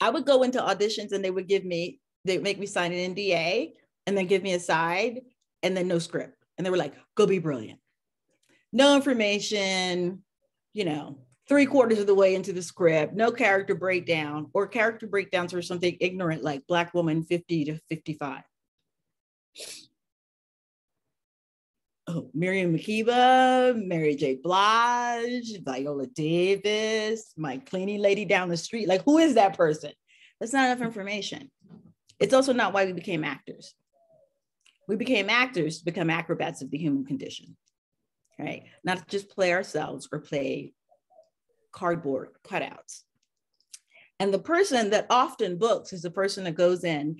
I would go into auditions and they would give me, they make me sign an NDA and then give me a side and then no script. And they were like, go be brilliant. No information, you know, three quarters of the way into the script, no character breakdown, or character breakdowns or something ignorant like Black woman 50 to 55. Oh, Miriam Makeba, Mary J. Blige, Viola Davis, my cleaning lady down the street. Like, who is that person? That's not enough information. It's also not why we became actors. We became actors to become acrobats of the human condition, right? Not just play ourselves or play cardboard cutouts. And the person that often books is the person that goes in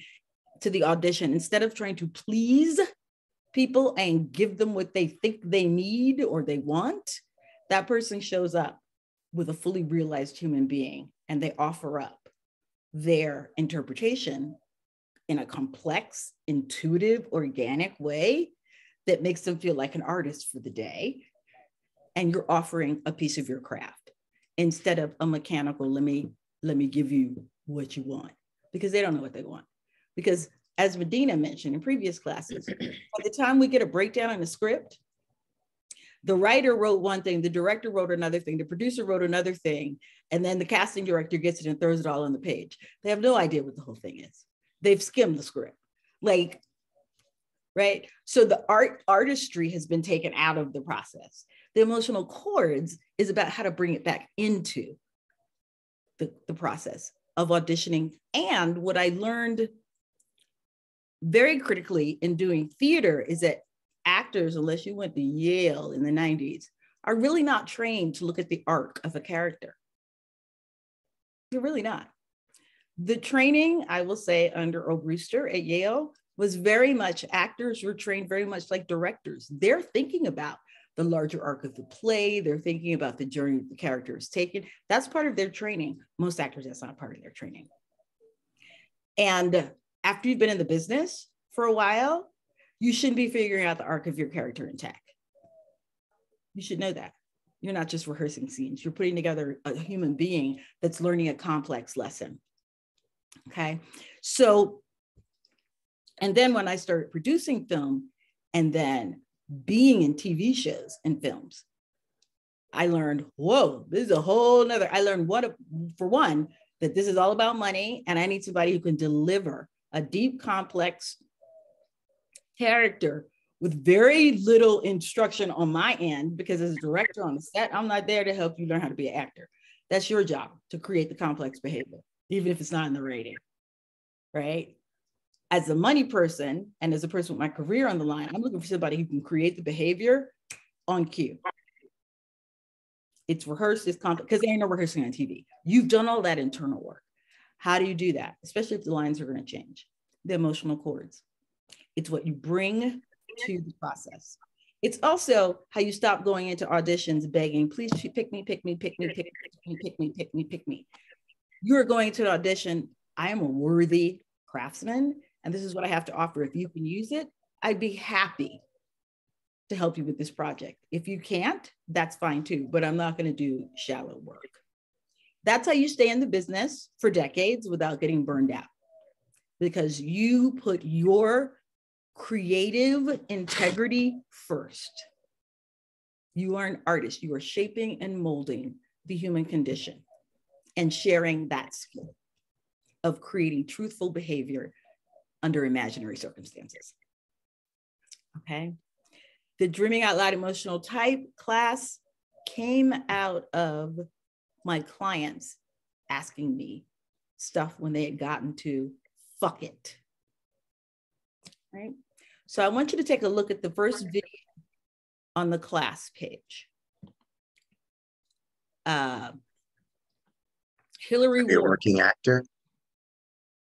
to the audition instead of trying to please people and give them what they think they need or they want. That person shows up with a fully realized human being and they offer up their interpretation in a complex, intuitive, organic way that makes them feel like an artist for the day. And you're offering a piece of your craft instead of a mechanical, let me, let me give you what you want because they don't know what they want. Because as Medina mentioned in previous classes, by the time we get a breakdown in the script, the writer wrote one thing, the director wrote another thing, the producer wrote another thing, and then the casting director gets it and throws it all on the page. They have no idea what the whole thing is. They've skimmed the script. Like, right? So the art artistry has been taken out of the process. The emotional chords is about how to bring it back into the, the process of auditioning. And what I learned very critically in doing theater is that actors, unless you went to Yale in the 90s, are really not trained to look at the arc of a character. You're really not. The training, I will say, under Brewster at Yale was very much actors were trained very much like directors. They're thinking about the larger arc of the play. They're thinking about the journey the character is taken. That's part of their training. Most actors, that's not part of their training. And after you've been in the business for a while, you shouldn't be figuring out the arc of your character in tech. You should know that. You're not just rehearsing scenes, you're putting together a human being that's learning a complex lesson. Okay. So, and then when I started producing film and then being in TV shows and films, I learned, whoa, this is a whole nother. I learned what, for one, that this is all about money and I need somebody who can deliver a deep, complex character with very little instruction on my end because as a director on the set, I'm not there to help you learn how to be an actor. That's your job to create the complex behavior, even if it's not in the rating, right? As a money person and as a person with my career on the line, I'm looking for somebody who can create the behavior on cue. It's rehearsed, it's complex, because there ain't no rehearsing on TV. You've done all that internal work. How do you do that? Especially if the lines are going to change, the emotional chords. It's what you bring to the process. It's also how you stop going into auditions begging, please pick me, pick me, pick me, pick me, pick me, pick me, pick me, pick me. You're going to an audition. I am a worthy craftsman, and this is what I have to offer. If you can use it, I'd be happy to help you with this project. If you can't, that's fine too, but I'm not going to do shallow work. That's how you stay in the business for decades without getting burned out because you put your creative integrity first. You are an artist. You are shaping and molding the human condition and sharing that skill of creating truthful behavior under imaginary circumstances. Okay. The Dreaming Out Loud Emotional Type class came out of my clients asking me stuff when they had gotten to fuck it. Right? So I want you to take a look at the first video on the class page. Uh, Hillary. Are you a working actor?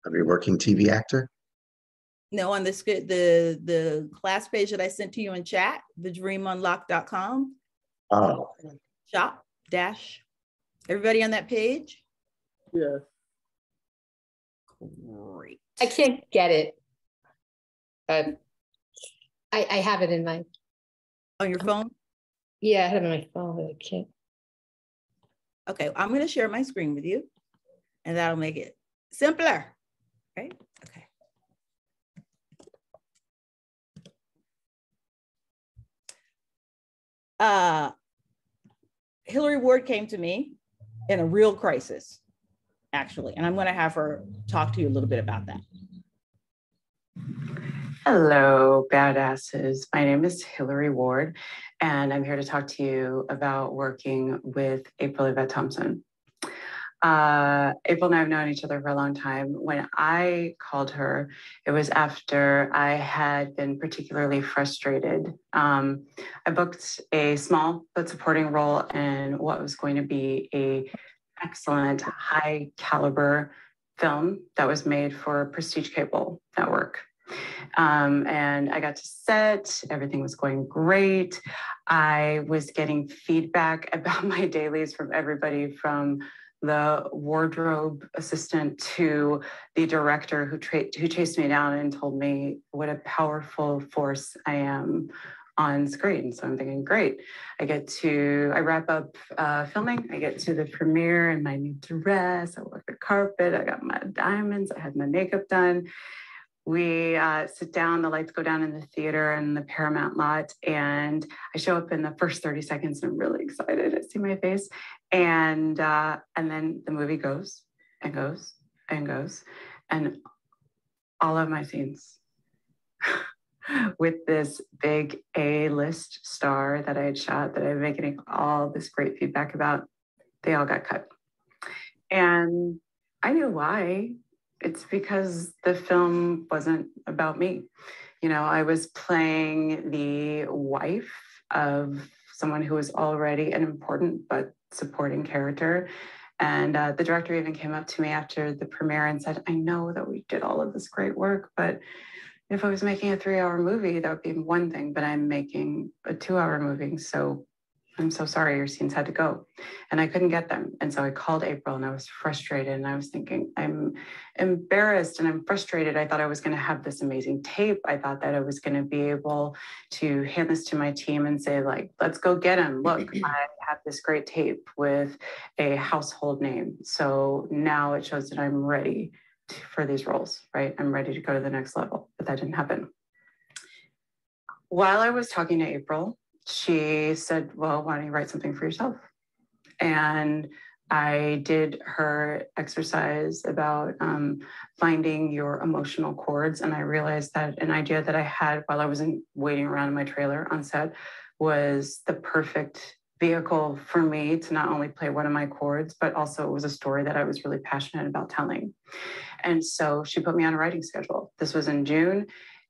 Are you a working TV actor? No, on the the the class page that I sent to you in chat, thedreamunlocked.com. Oh. Shop dash. Everybody on that page? Yes. Great. I can't get it. Uh, I, I have it in my, On your phone? yeah, I have it on my phone, but I can't. Okay, I'm gonna share my screen with you and that'll make it simpler, right? Okay. Uh, Hillary Ward came to me in a real crisis, actually, and I'm going to have her talk to you a little bit about that. Hello, badasses. My name is Hillary Ward, and I'm here to talk to you about working with April Yvette Thompson. Uh, April and I have known each other for a long time. When I called her, it was after I had been particularly frustrated. Um, I booked a small but supporting role in what was going to be a excellent, high caliber film that was made for Prestige Cable Network. Um, and I got to set, everything was going great. I was getting feedback about my dailies from everybody from the wardrobe assistant to the director who, tra- who chased me down and told me what a powerful force I am on screen. So I'm thinking, great. I get to, I wrap up uh, filming. I get to the premiere in my new dress. I walk the carpet. I got my diamonds. I had my makeup done we uh, sit down, the lights go down in the theater and the Paramount lot, and I show up in the first 30 seconds and I'm really excited. I see my face. And uh, and then the movie goes and goes and goes. And all of my scenes with this big A-list star that I had shot that I've been getting all this great feedback about, they all got cut. And I knew why it's because the film wasn't about me. You know, I was playing the wife of someone who was already an important but supporting character. And uh, the director even came up to me after the premiere and said, I know that we did all of this great work, but if I was making a three hour movie, that would be one thing, but I'm making a two hour movie. So I'm so sorry, your scenes had to go. And I couldn't get them. And so I called April and I was frustrated and I was thinking, I'm embarrassed and I'm frustrated. I thought I was going to have this amazing tape. I thought that I was going to be able to hand this to my team and say, like, let's go get him. Look, I have this great tape with a household name. So now it shows that I'm ready to, for these roles, right? I'm ready to go to the next level. But that didn't happen. While I was talking to April, she said, Well, why don't you write something for yourself? And I did her exercise about um, finding your emotional chords. And I realized that an idea that I had while I was in, waiting around in my trailer on set was the perfect vehicle for me to not only play one of my chords, but also it was a story that I was really passionate about telling. And so she put me on a writing schedule. This was in June.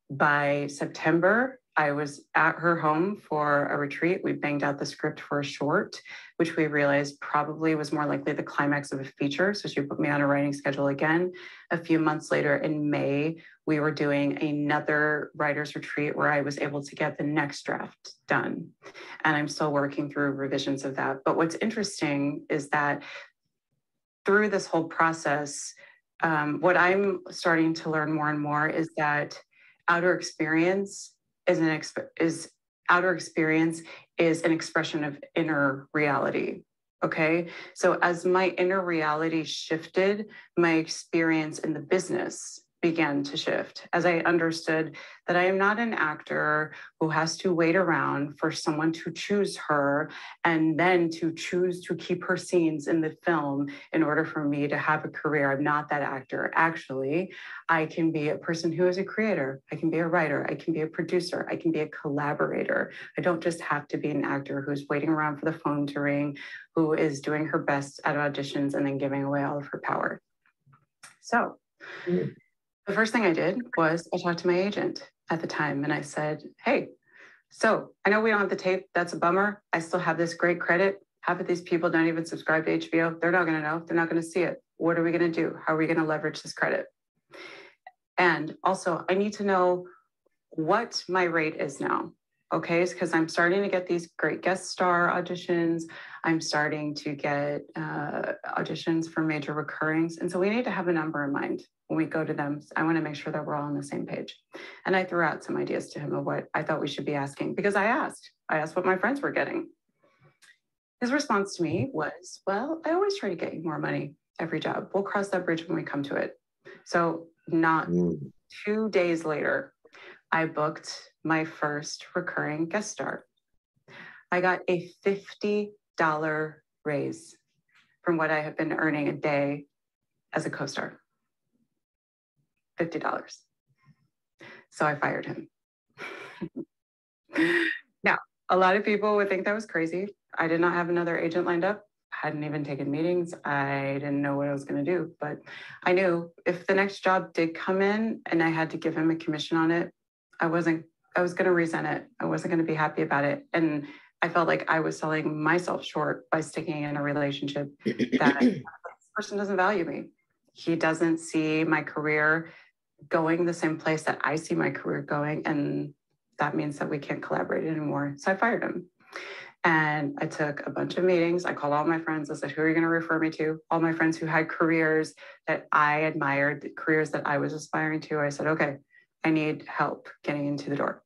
By September, I was at her home for a retreat. We banged out the script for a short, which we realized probably was more likely the climax of a feature. So she put me on a writing schedule again. A few months later in May, we were doing another writer's retreat where I was able to get the next draft done. And I'm still working through revisions of that. But what's interesting is that through this whole process, um, what I'm starting to learn more and more is that outer experience is an exp- is outer experience is an expression of inner reality okay? So as my inner reality shifted my experience in the business began to shift as I understood that I am not an actor who has to wait around for someone to choose her and then to choose to keep her scenes in the film in order for me to have a career. I'm not that actor. Actually, I can be a person who is a creator, I can be a writer, I can be a producer, I can be a collaborator. I don't just have to be an actor who's waiting around for the phone to ring, who is doing her best at auditions and then giving away all of her power. So, mm the first thing I did was I talked to my agent at the time and I said, Hey, so I know we don't have the tape. That's a bummer. I still have this great credit. Half of these people don't even subscribe to HBO. They're not going to know. They're not going to see it. What are we going to do? How are we going to leverage this credit? And also, I need to know what my rate is now. Okay, because I'm starting to get these great guest star auditions. I'm starting to get uh, auditions for major recurrings. And so we need to have a number in mind when we go to them. I want to make sure that we're all on the same page. And I threw out some ideas to him of what I thought we should be asking because I asked. I asked what my friends were getting. His response to me was, Well, I always try to get you more money. every job. We'll cross that bridge when we come to it. So, not Mm. two days later, I booked my first recurring guest star. I got a $50 raise from what I have been earning a day as a co star. $50. So I fired him. now, a lot of people would think that was crazy. I did not have another agent lined up, hadn't even taken meetings. I didn't know what I was going to do, but I knew if the next job did come in and I had to give him a commission on it, I wasn't, I was going to resent it. I wasn't going to be happy about it. And I felt like I was selling myself short by sticking in a relationship that this person doesn't value me. He doesn't see my career going the same place that I see my career going. And that means that we can't collaborate anymore. So I fired him. And I took a bunch of meetings. I called all my friends. I said, Who are you going to refer me to? All my friends who had careers that I admired, the careers that I was aspiring to. I said, Okay, I need help getting into the door.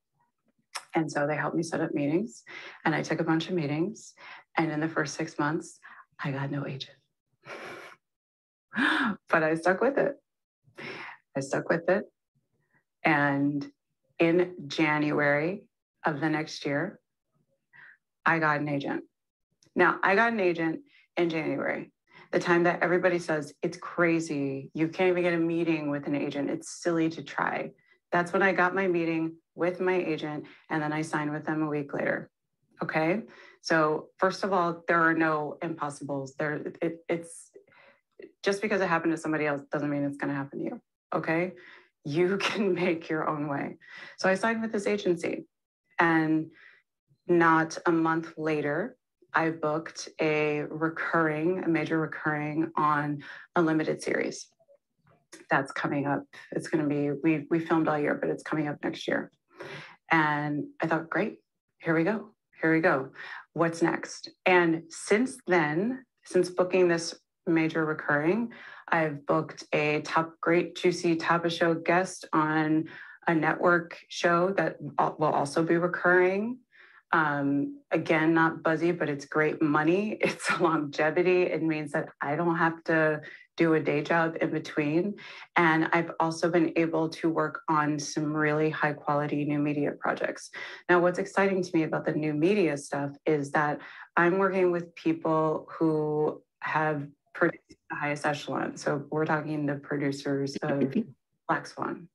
And so they helped me set up meetings. And I took a bunch of meetings. And in the first six months, I got no agent. but I stuck with it. I stuck with it. And in January of the next year, I got an agent. Now, I got an agent in January, the time that everybody says it's crazy. You can't even get a meeting with an agent. It's silly to try. That's when I got my meeting with my agent, and then I signed with them a week later. Okay. So, first of all, there are no impossibles. There, it, it's just because it happened to somebody else doesn't mean it's going to happen to you. Okay. You can make your own way. So, I signed with this agency, and not a month later, I booked a recurring, a major recurring on a limited series. That's coming up. It's going to be, we, we filmed all year, but it's coming up next year. And I thought, great, here we go. Here we go. What's next? And since then, since booking this major recurring, I've booked a top, great, juicy of show guest on a network show that will also be recurring. Um, again, not buzzy, but it's great money. It's longevity. It means that I don't have to do a day job in between. And I've also been able to work on some really high quality new media projects. Now, what's exciting to me about the new media stuff is that I'm working with people who have produced the highest echelon. So we're talking the producers of Black Swan.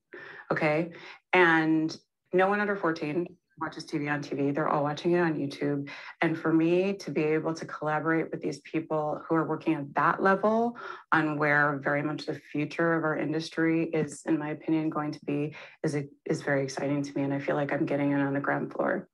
Okay. And no one under 14 watches TV on TV. They're all watching it on YouTube. And for me to be able to collaborate with these people who are working at that level on where very much the future of our industry is, in my opinion, going to be is, is very exciting to me. And I feel like I'm getting in on the ground floor.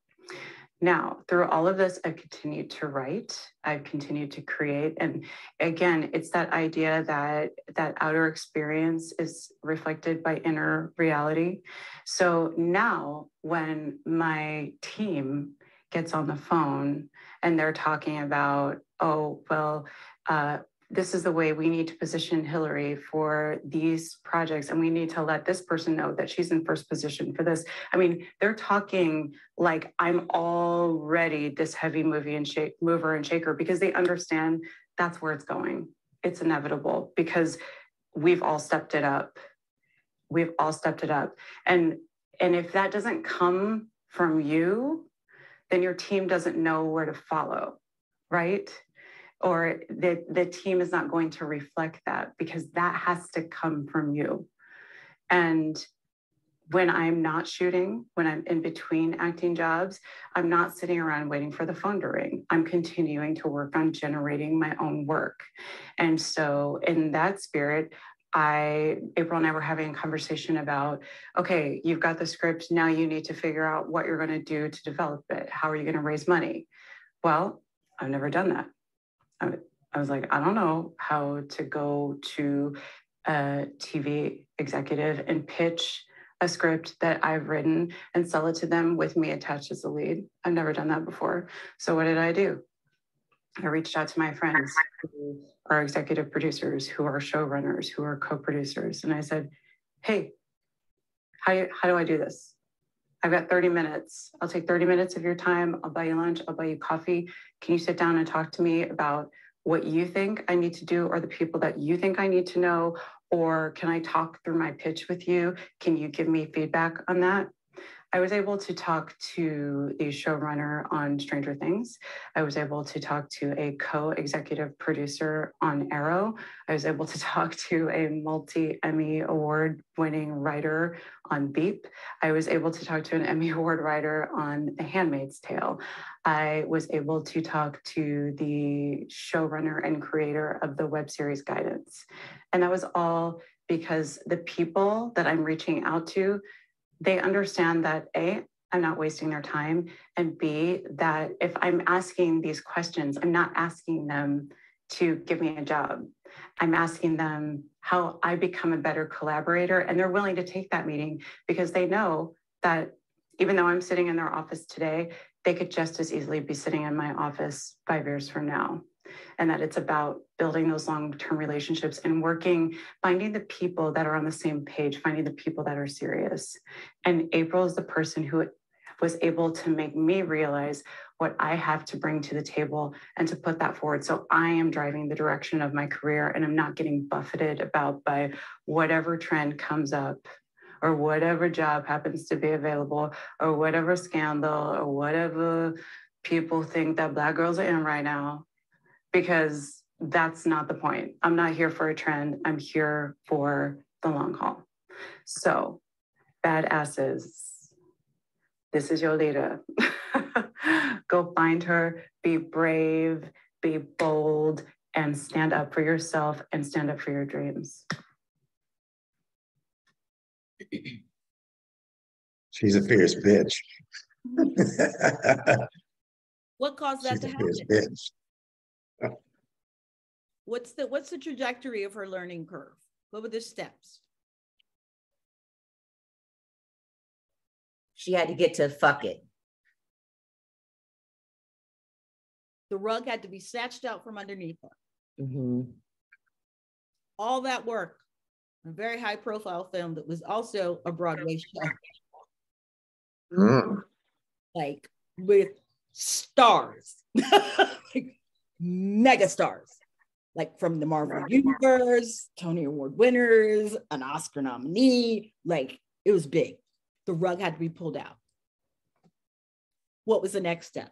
Now, through all of this, I've continued to write, I've continued to create. And again, it's that idea that that outer experience is reflected by inner reality. So now when my team gets on the phone and they're talking about, oh, well, uh, this is the way we need to position Hillary for these projects. And we need to let this person know that she's in first position for this. I mean, they're talking like I'm already this heavy movie and shake, mover and shaker because they understand that's where it's going. It's inevitable because we've all stepped it up. We've all stepped it up. And, and if that doesn't come from you, then your team doesn't know where to follow, right? Or the, the team is not going to reflect that because that has to come from you. And when I'm not shooting, when I'm in between acting jobs, I'm not sitting around waiting for the phone to ring. I'm continuing to work on generating my own work. And so, in that spirit, I, April and I were having a conversation about okay, you've got the script. Now you need to figure out what you're going to do to develop it. How are you going to raise money? Well, I've never done that. I, I was like, I don't know how to go to a TV executive and pitch a script that I've written and sell it to them with me attached as the lead. I've never done that before. So what did I do? I reached out to my friends who are executive producers, who are showrunners, who are co-producers, and I said, "Hey, how, how do I do this? I've got 30 minutes. I'll take 30 minutes of your time. I'll buy you lunch. I'll buy you coffee. Can you sit down and talk to me about what you think I need to do or the people that you think I need to know? Or can I talk through my pitch with you? Can you give me feedback on that? I was able to talk to the showrunner on Stranger Things. I was able to talk to a co executive producer on Arrow. I was able to talk to a multi Emmy Award winning writer on Veep. I was able to talk to an Emmy Award writer on The Handmaid's Tale. I was able to talk to the showrunner and creator of the web series Guidance. And that was all because the people that I'm reaching out to they understand that A, I'm not wasting their time, and B, that if I'm asking these questions, I'm not asking them to give me a job. I'm asking them how I become a better collaborator, and they're willing to take that meeting because they know that even though I'm sitting in their office today, they could just as easily be sitting in my office five years from now and that it's about building those long-term relationships and working finding the people that are on the same page finding the people that are serious. And april is the person who was able to make me realize what i have to bring to the table and to put that forward. So i am driving the direction of my career and i'm not getting buffeted about by whatever trend comes up or whatever job happens to be available or whatever scandal or whatever people think that black girls are in right now because that's not the point. I'm not here for a trend. I'm here for the long haul. So, badasses, this is your leader. Go find her, be brave, be bold, and stand up for yourself and stand up for your dreams. She's a fierce bitch. what caused that She's to a happen? Fierce bitch. What's the what's the trajectory of her learning curve? What were the steps? She had to get to fuck it. The rug had to be snatched out from underneath her. Mm-hmm. All that work, a very high profile film that was also a Broadway show. Mm. Like with stars, like mega stars like from the Marvel Universe, Tony Award winners, an Oscar nominee. Like it was big. The rug had to be pulled out. What was the next step?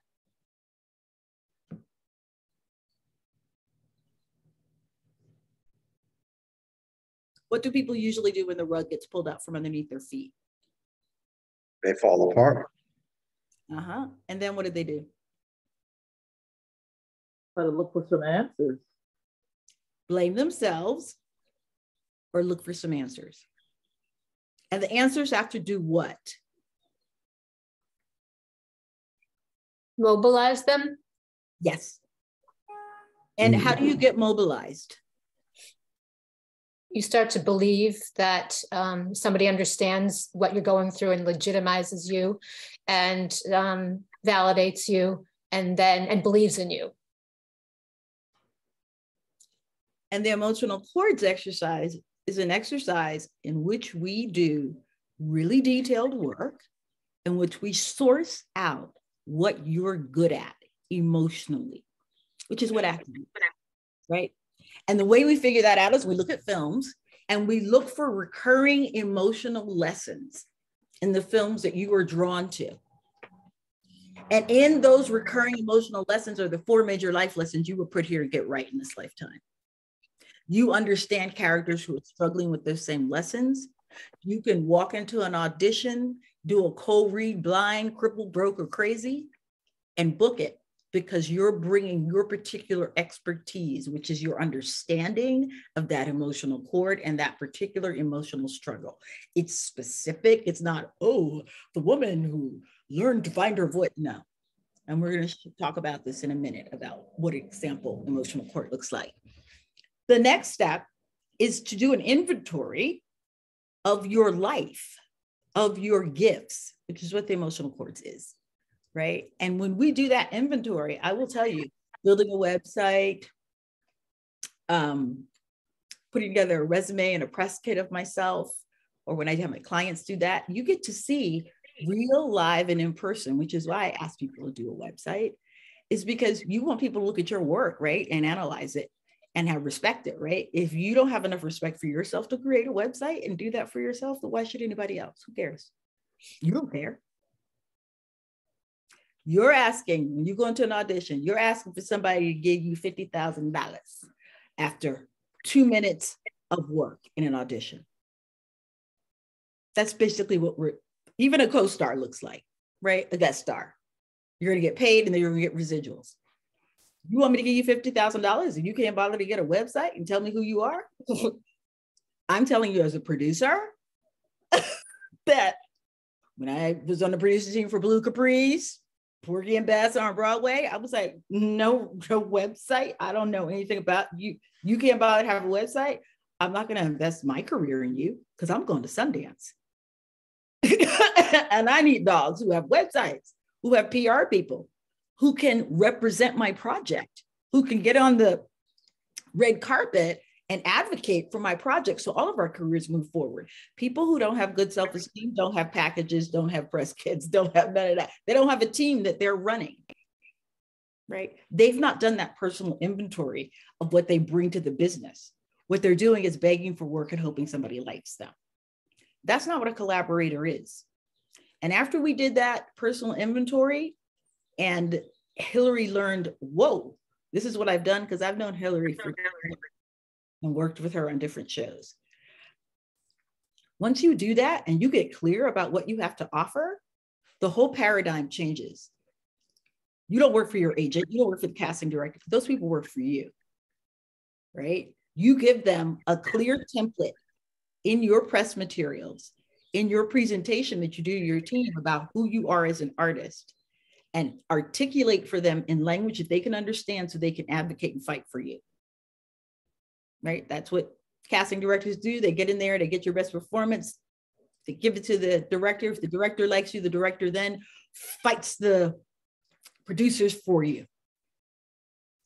What do people usually do when the rug gets pulled out from underneath their feet? They fall apart. Uh huh. And then what did they do? Try to look for some answers blame themselves, or look for some answers. And the answers have to do what? Mobilize them? Yes. And how do you get mobilized? You start to believe that um, somebody understands what you're going through and legitimizes you and um, validates you and then and believes in you. And the emotional cords exercise is an exercise in which we do really detailed work in which we source out what you're good at emotionally, which is what acting, right? And the way we figure that out is we look at films and we look for recurring emotional lessons in the films that you are drawn to. And in those recurring emotional lessons are the four major life lessons you were put here to get right in this lifetime you understand characters who are struggling with those same lessons. You can walk into an audition, do a cold read blind, crippled, broke, or crazy, and book it because you're bringing your particular expertise, which is your understanding of that emotional cord and that particular emotional struggle. It's specific. It's not, oh, the woman who learned to find her voice. No. And we're going to talk about this in a minute about what example emotional cord looks like. The next step is to do an inventory of your life, of your gifts, which is what the emotional cords is, right? And when we do that inventory, I will tell you, building a website, um, putting together a resume and a press kit of myself, or when I have my clients do that, you get to see real live and in person, which is why I ask people to do a website is because you want people to look at your work, right? And analyze it and have respect it, right? If you don't have enough respect for yourself to create a website and do that for yourself, then why should anybody else? Who cares? You don't care. You're asking, when you go into an audition, you're asking for somebody to give you $50,000 after two minutes of work in an audition. That's basically what we're, even a co star looks like, right? A guest star. You're going to get paid and then you're going to get residuals. You want me to give you $50,000 and you can't bother to get a website and tell me who you are? I'm telling you as a producer that when I was on the producer team for Blue Capris, Porgy and Bess on Broadway, I was like, no, no website. I don't know anything about you. You can't bother to have a website. I'm not going to invest my career in you because I'm going to Sundance. and I need dogs who have websites, who have PR people, who can represent my project, who can get on the red carpet and advocate for my project so all of our careers move forward. People who don't have good self esteem don't have packages, don't have press kits, don't have none of that. They don't have a team that they're running. Right? They've not done that personal inventory of what they bring to the business. What they're doing is begging for work and hoping somebody likes them. That's not what a collaborator is. And after we did that personal inventory, and Hillary learned, whoa, this is what I've done because I've known Hillary for and worked with her on different shows. Once you do that and you get clear about what you have to offer, the whole paradigm changes. You don't work for your agent, you don't work for the casting director. Those people work for you, right? You give them a clear template in your press materials, in your presentation that you do to your team about who you are as an artist and articulate for them in language that they can understand so they can advocate and fight for you right? That's what casting directors do. They get in there, they get your best performance, they give it to the director. If the director likes you, the director then fights the producers for you,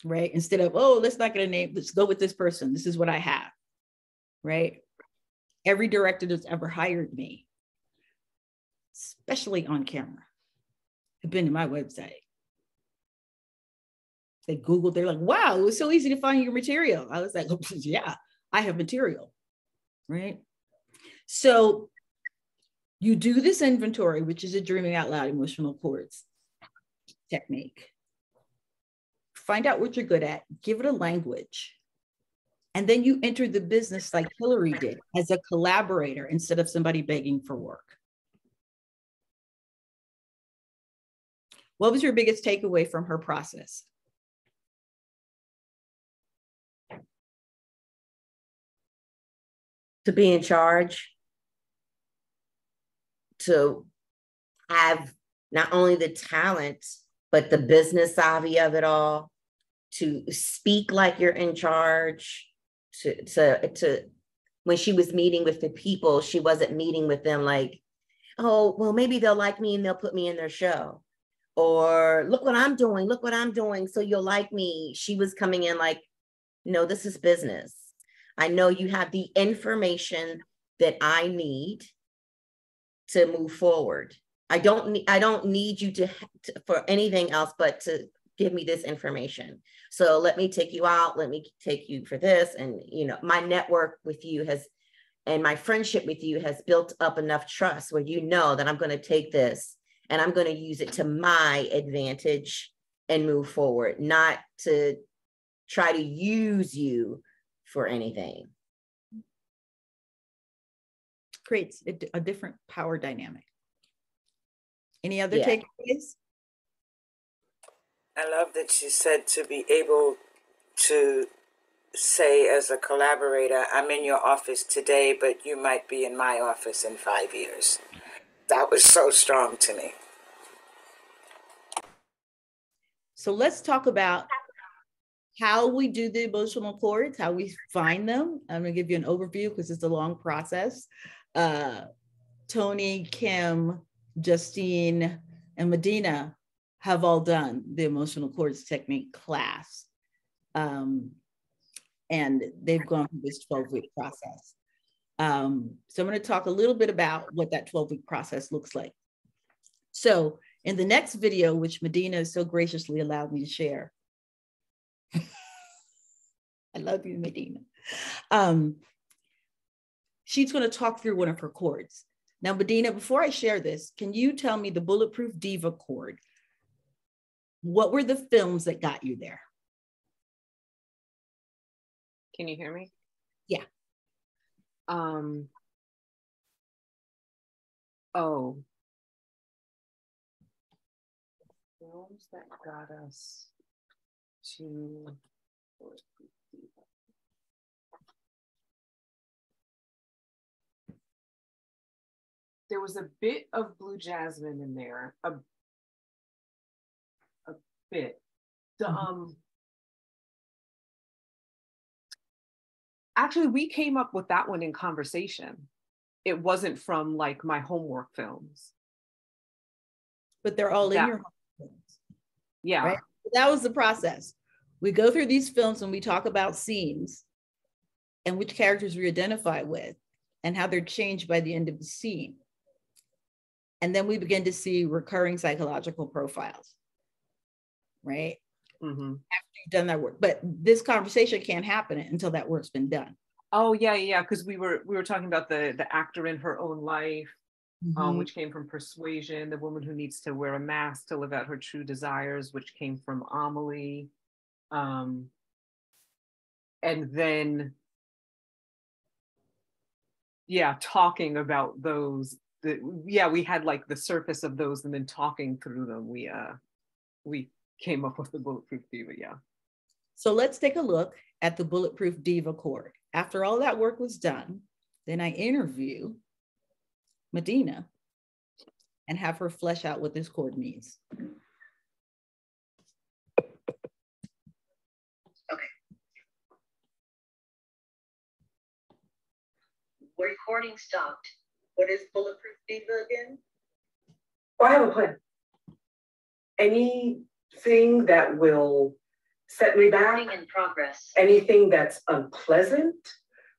right? Instead of, oh, let's not get a name, let's go with this person. This is what I have, right? Every director that's ever hired me, especially on camera, have been to my website they Googled, they're like, wow, it was so easy to find your material. I was like, oh, yeah, I have material, right? So you do this inventory, which is a dreaming out loud emotional chords technique. Find out what you're good at, give it a language. And then you enter the business like Hillary did as a collaborator instead of somebody begging for work. What was your biggest takeaway from her process? to be in charge, to have not only the talent, but the business savvy of it all, to speak like you're in charge, to, to, to, when she was meeting with the people, she wasn't meeting with them like, oh, well, maybe they'll like me and they'll put me in their show. Or look what I'm doing, look what I'm doing, so you'll like me. She was coming in like, no, this is business. I know you have the information that I need to move forward. I don't need I don't need you to, to, for anything else but to give me this information. So let me take you out, let me take you for this and you know, my network with you has and my friendship with you has built up enough trust where you know that I'm going to take this and I'm going to use it to my advantage and move forward, not to try to use you for anything. Creates a, a different power dynamic. Any other yeah. takeaways? I love that she said to be able to say as a collaborator, I'm in your office today, but you might be in my office in five years. That was so strong to me. So let's talk about how we do the emotional chords, how we find them. I'm gonna give you an overview because it's a long process. Uh, Tony, Kim, Justine, and Medina have all done the emotional chords technique class. Um, and they've gone through this 12 week process. Um, so I'm going to talk a little bit about what that 12 week process looks like. So In the next video, which Medina so graciously allowed me to share, I love you, Medina. Um, she's going to talk through one of her chords. Now, Medina, before I share this, can you tell me the Bulletproof Diva chord? What were the films that got you there? Can you hear me? Yeah. Um. Oh. Films that got us to. There was a bit of Blue Jasmine in there, a, a bit. The, Mhm. um, actually, we came up with that one in conversation. It wasn't from like my homework films. But they're all in your films. Yeah. Right. That was the process. We go through these films and we talk about scenes and which characters we identify with and how they're changed by the end of the scene. And then we begin to see recurring psychological profiles. Right? Mhm. You've done that work. But this conversation can't happen until that work's been done. Oh yeah, yeah. Because we were we were talking about the the actor in her own life, um, Mhm. which came from Persuasion, the woman who needs to wear a mask to live out her true desires, which came from Amelie. Um, and then, yeah, talking about those. The, yeah, we had like the surface of those, and then talking through them, we uh, we came up with the bulletproof diva. Yeah. So let's take a look at the Bulletproof Diva chord. After all that work was done, then I interview Medina and have her flesh out what this chord means. Okay. Recording stopped. What is Bulletproof Diva again? Oh, I have a plan. Anything that will set me back, Recording in progress. anything that's unpleasant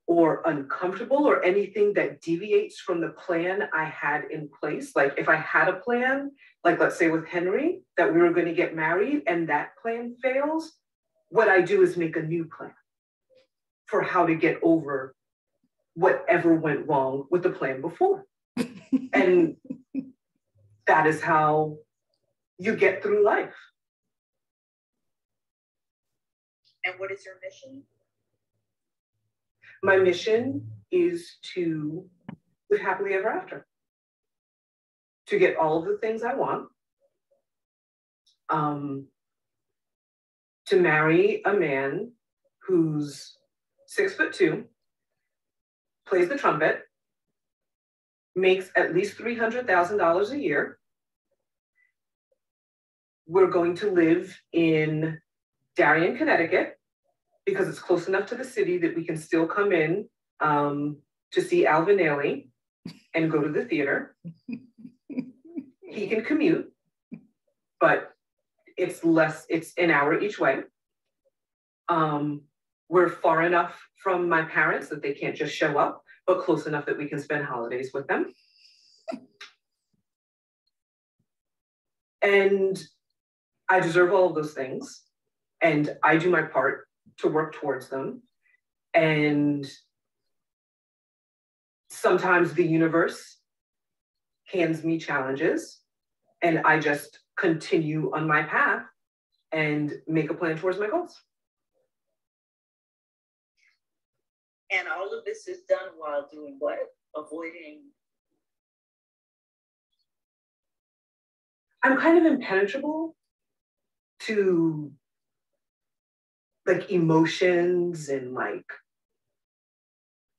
or uncomfortable, or anything that deviates from the plan I had in place. Like if I had a plan, like let's say with Henry, that we were going to get married and that plan fails, what I do is make a new plan for how to get over whatever went wrong with the plan before. and that is how you get through life. And what is your mission? My mission is to live happily ever after, to get all of the things I want, um, to marry a man who's six foot two, plays the trumpet, makes at least $300,000 a year. We're going to live in Darien, Connecticut, because it's close enough to the city that we can still come in um, to see Alvin Ailey and go to the theater. he can commute, but it's less, it's an hour each way. Um, we're far enough from my parents that they can't just show up, but close enough that we can spend holidays with them. And I deserve all of those things. And I do my part to work towards them. And sometimes the universe hands me challenges, and I just continue on my path and make a plan towards my goals. And all of this is done while doing what? Avoiding. I'm kind of impenetrable to like emotions and like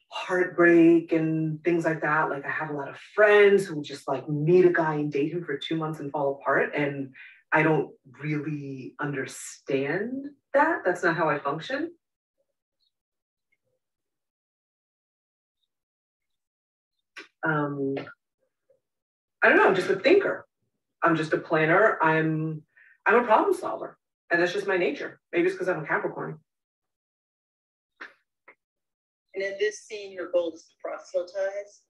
heartbreak and things like that. Like I have a lot of friends who just like meet a guy and date him for two months and fall apart. And I don't really understand that. That's not how I function. Um, I don't know, I'm just a thinker. I'm just a planner. I'm I'm a problem solver. And that's just my nature. Maybe it's because I'm a Capricorn. And in this scene, your goal is to proselytize.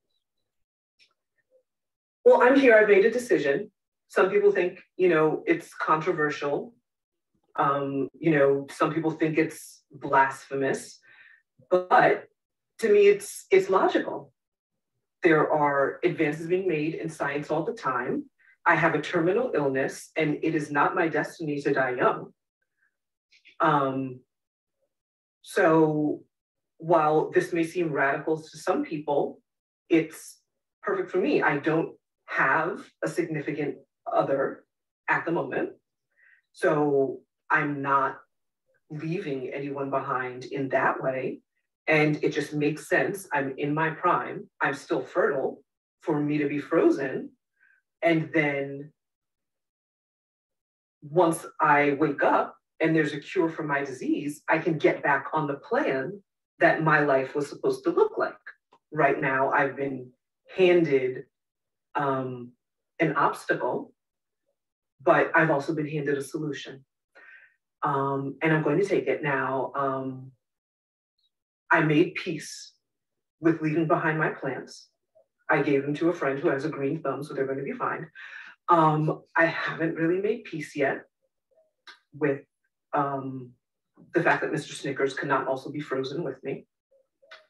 Well, I'm here. I've made a decision. some people think, you know, it's controversial. Um, you know, some people think it's blasphemous, but to me, it's it's logical. There are advances being made in science all the time. I have a terminal illness, and it is not my destiny to die young. Um, so while this may seem radical to some people, it's perfect for me. I don't have a significant other at the moment. So I'm not leaving anyone behind in that way. And it just makes sense. I'm in my prime, I'm still fertile for me to be frozen. And then once I wake up and there's a cure for my disease, I can get back on the plan that my life was supposed to look like. Right now, I've been handed um, an obstacle, but I've also been handed a solution. Um, and I'm going to take it now. Um, I made peace with leaving behind my plants. I gave them to a friend who has a green thumb, so they're going to be fine. Um, I haven't really made peace yet with um, the fact that Mr. Snickers cannot also be frozen with me,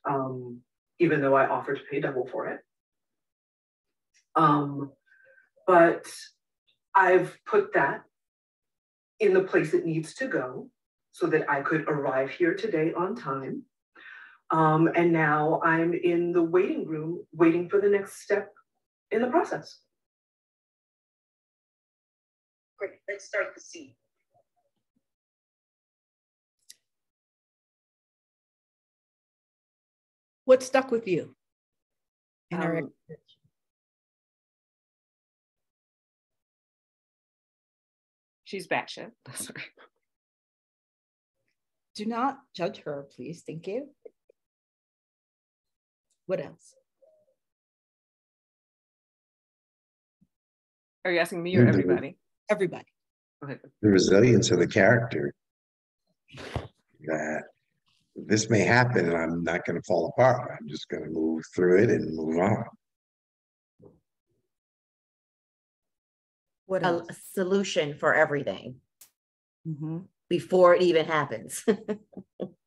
um, even though I offered to pay double for it. Um, but I've put that in the place it needs to go so that I could arrive here today on time. Um, and now I'm in the waiting room waiting for the next step in the process. Great, let's start the scene. What stuck with you? in our Um, She's batshit. Sorry. Do not judge her, please. Thank you. What else? Are you asking me or everybody? Everybody. The resilience of the character. That this may happen and I'm not gonna fall apart. I'm just gonna move through it and move on. What A else? a solution for everything Mhm. before it even happens.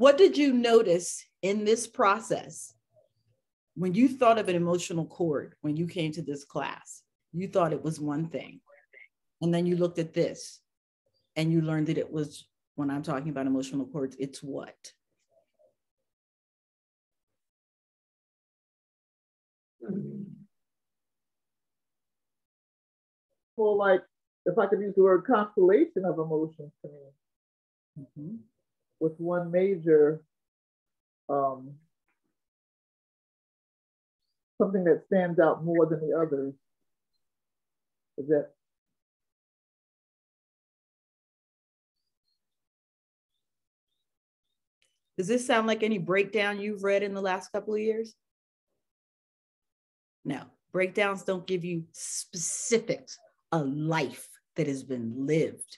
What did you notice in this process when you thought of an emotional chord when you came to this class? You thought it was one thing. And then you looked at this and you learned that it was, when I'm talking about emotional chords, it's what? Well, like, if I could use the word constellation of emotions to me, Mhm. With one major, um, something that stands out more than the others. Is that Does this sound like any breakdown you've read in the last couple of years? No, breakdowns don't give you specifics, a life that has been lived,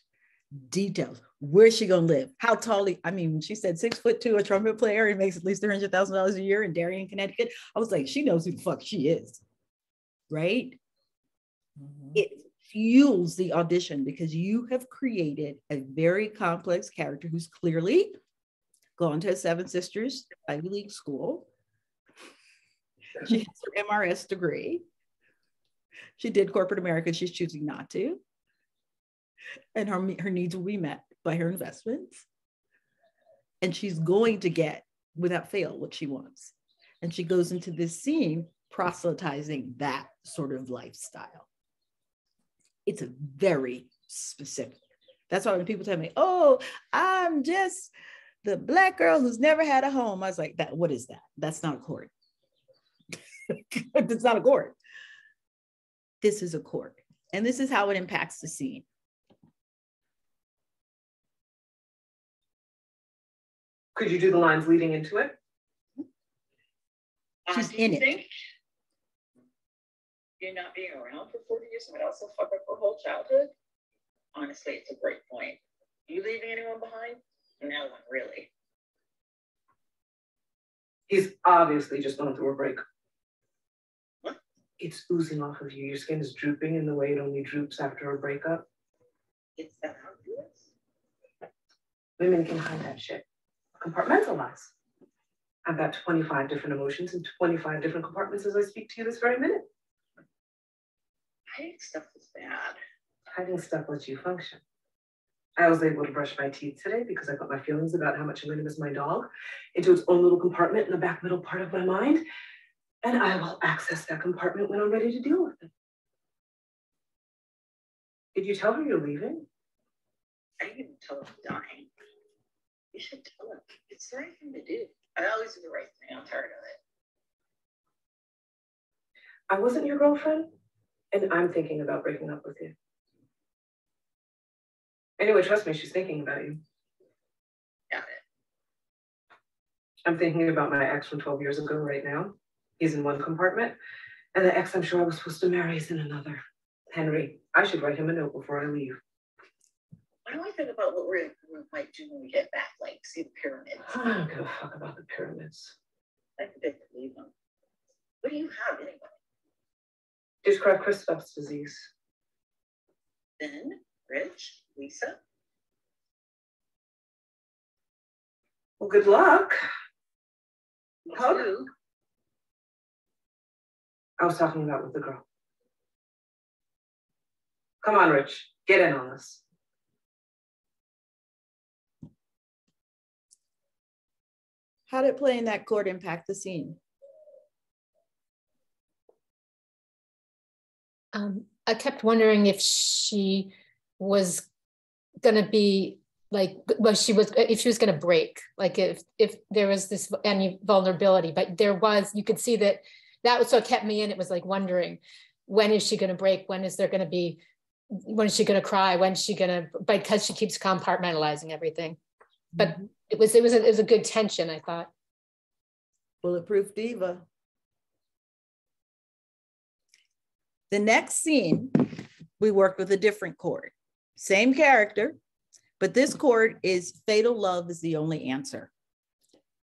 details. Where's she gonna live? How tall? I mean, she said six foot two, a trumpet player, and makes at least three hundred thousand dollars a year in Darien, Connecticut. I was like, she knows who the fuck she is, right? Mm-hmm. It fuels the audition because you have created a very complex character who's clearly gone to a Seven Sisters Ivy League school. She has her MRS degree. She did corporate America. She's choosing not to. And her, her needs will be met by her investments. And she's going to get, without fail, what she wants. And she goes into this scene proselytizing that sort of lifestyle. It's a very specific. That's why when people tell me, oh, I'm just the black girl who's never had a home. I was like, that what is that? That's not a chord. It's not a chord. This is a chord. And this is how it impacts the scene. Could you do the lines leading into it? Uh, She's do in you it. think You're not being around for 40 years would also fuck up her whole childhood? Honestly, it's a great point. You leaving anyone behind? No one really. He's obviously just going through a break. What? it's oozing off of you. Your skin is drooping in the way it only droops after a breakup. It's that obvious. Women can hide that shit, compartmentalize. I've got 25 different emotions and 25 different compartments as I speak to you this very minute. Hiding stuff is bad. Hiding stuff lets you function. I was able to brush my teeth today because I put my feelings about how much I'm going to miss my dog into its own little compartment in the back middle part of my mind. And I will access that compartment when I'm ready to deal with it. Did you tell her you're leaving? I didn't tell her I'm dying. You should tell her. It's the right thing to do. I always do the right thing. I'm tired of it. I wasn't your girlfriend, and I'm thinking about breaking up with you. Anyway, trust me, she's thinking about you. Got it. I'm thinking about my ex from 12 years ago right now. He's in one compartment, and the ex I'm sure I was supposed to marry is in another. Henry, I should write him a note before I leave. Don't we think about what we might do when we get back, like see the pyramids? I don't give a fuck about the pyramids. I think they leave them. What do you have anyway? Craft Christoph's disease. Ben, Rich, Lisa? Well, good luck. Hug? too. I was talking about with the girl. Come on, Rich, get in on this. How did playing that chord impact the scene? Um, I kept wondering if she was gonna be like, well, she was, if she was gonna break, like if if there was this any vulnerability, but there was, you could see that that was what kept me in. It was like wondering, when is she gonna break? When is there gonna be, when is she gonna cry? When's she gonna? Because she keeps compartmentalizing everything. But mm-hmm. it was it was a, it was a good tension. I thought. Bulletproof Diva. The next scene, we work with a different chord. Same character, but this chord is fatal love is the only answer.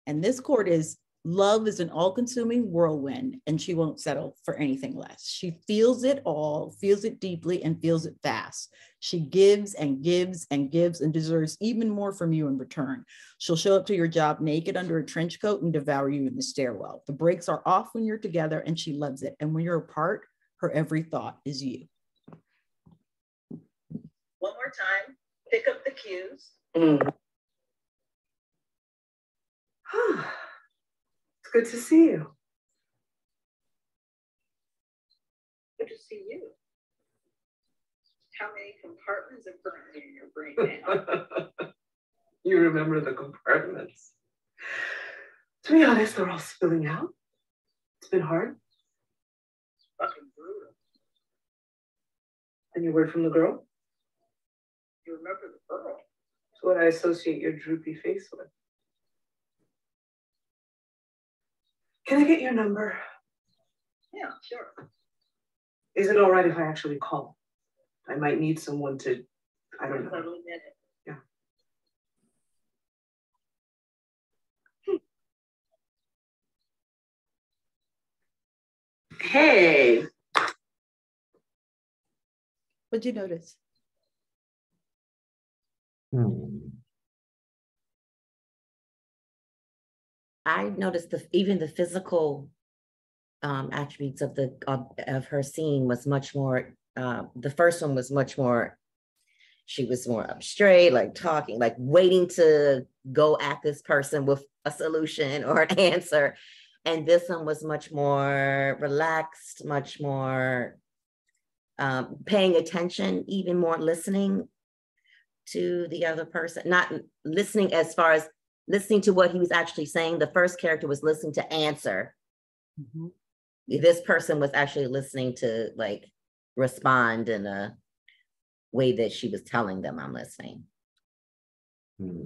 And this chord is love is an all consuming whirlwind, and she won't settle for anything less. She feels it all, feels it deeply, and feels it fast. She gives and gives and gives and deserves even more from you in return. She'll show up to your job naked under a trench coat and devour you in the stairwell. The brakes are off when you're together, and she loves it. And when you're apart, her every thought is you. One more time. Pick up the cues. Mm. good to see you. Good to see you. How many compartments are currently in your brain now? you remember the compartments. To be honest, they're all spilling out. It's been hard. Fucking brutal. And your word from the girl? You remember the girl? It's what I associate your droopy face with. Can I get your number? Yeah, sure. Is it all right if I actually call? I might need someone to, I don't know. Totally get it. Yeah. Hey, What'd you notice? Hmm. I noticed the even the physical um, attributes of the of, of her scene was much more. Uh, the first one was much more. She was more up straight, like talking, like waiting to go at this person with a solution or an answer, and this one was much more relaxed, much more um, paying attention, even more listening to the other person, not listening as far as listening to what he was actually saying. The first character was listening to answer. Mm-hmm. This person was actually listening to like respond in a way that she was telling them, I'm listening. Hmm.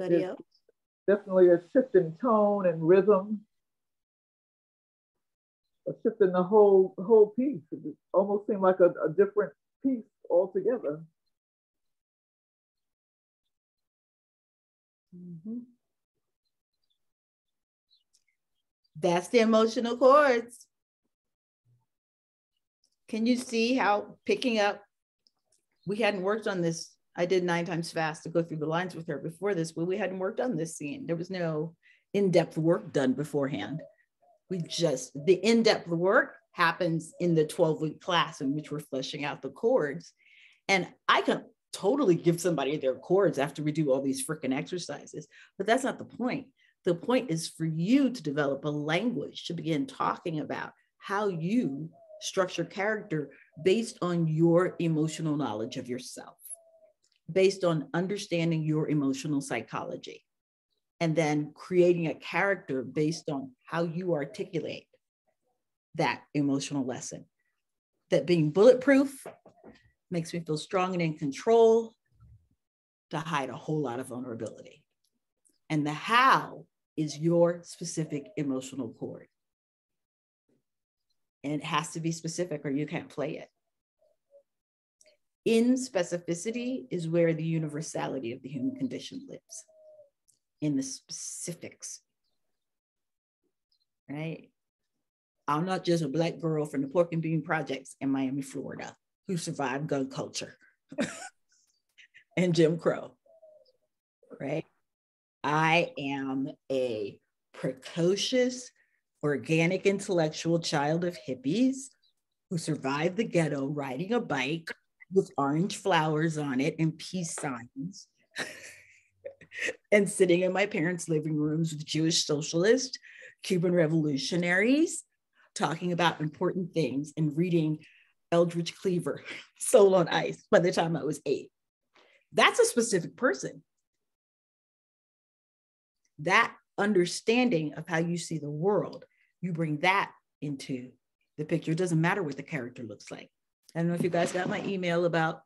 Anybody else? Definitely a shift in tone and rhythm a shift in the whole whole piece. It almost seemed like a, a different piece altogether. Mm -hmm. That's the emotional chords. Can you see how picking up? We hadn't worked on this. I did nine times fast to go through the lines with her before this, but we hadn't worked on this scene. There was no in depth work done beforehand. We just, the in depth work happens in the 12 week class in which we're fleshing out the chords. And I can totally give somebody their chords after we do all these freaking exercises, but that's not the point. The point is for you to develop a language to begin talking about how you structure character based on your emotional knowledge of yourself, based on understanding your emotional psychology, and then creating a character based on how you articulate that emotional lesson. That being bulletproof makes me feel strong and in control to hide a whole lot of vulnerability. And the how is your specific emotional chord. And it has to be specific or you can't play it. In specificity is where the universality of the human condition lives, in the specifics. Right? I'm not just a Black girl from the Pork and Bean Projects in Miami, Florida, who survived gun culture and Jim Crow. Right? I am a precocious, organic, intellectual child of hippies who survived the ghetto riding a bike with orange flowers on it and peace signs. and sitting in my parents' living rooms with Jewish socialists, Cuban revolutionaries, talking about important things and reading Eldridge Cleaver, Soul on Ice, by the time I was eight. That's a specific person that understanding of how you see the world, you bring that into the picture. It doesn't matter what the character looks like. I don't know if you guys got my email about